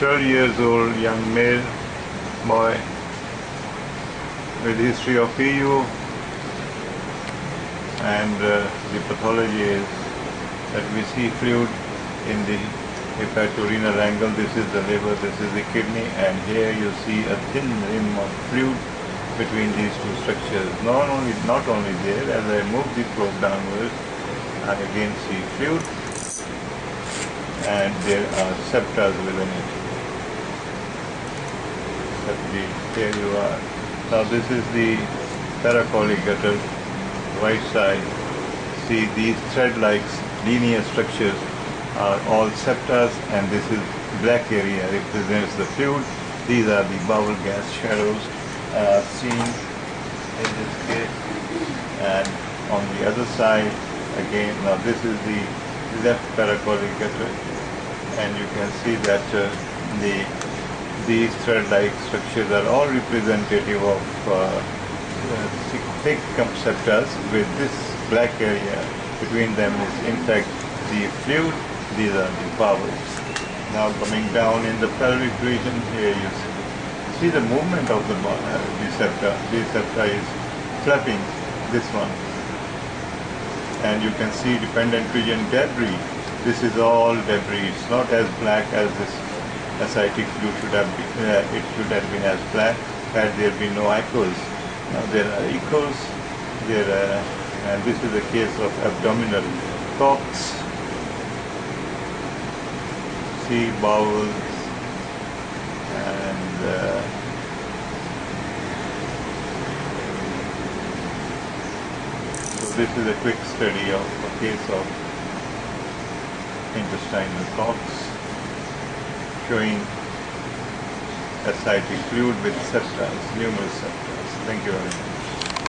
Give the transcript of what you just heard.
12 years old young male boy with history of EU and uh, the pathology is that we see fluid in the hepatorenal angle. This is the liver, this is the kidney and here you see a thin rim of fluid between these two structures. Not only, not only there, as I move the probe downwards, I again see fluid and there are septas within it. Septi, here you are. Now this is the paracolic gutter, right side. See these thread-like linear structures are all septas and this is black area represents the fluid. These are the bubble gas shadows uh, seen in this case. And on the other side, again, now this is the left paracolic gutter and you can see that uh, the these thread-like structures are all representative of uh, uh, thick septas with this black area between them is in fact the fluid, these are the bowels. Now coming down in the pelvic region here you see, the movement of the, uh, septa. The septa is flapping this one and you can see dependent region debris. This is all debris. It's not as black as this ascitic fluid should have been. Uh, it should have been as black had there been no echoes. Now there are echoes. There are, and this is a case of abdominal Koch's. See bowels and uh, so this is a quick study of a case of intestinal Koch's showing ascitic fluid with septas, numerous septas. Thank you very much.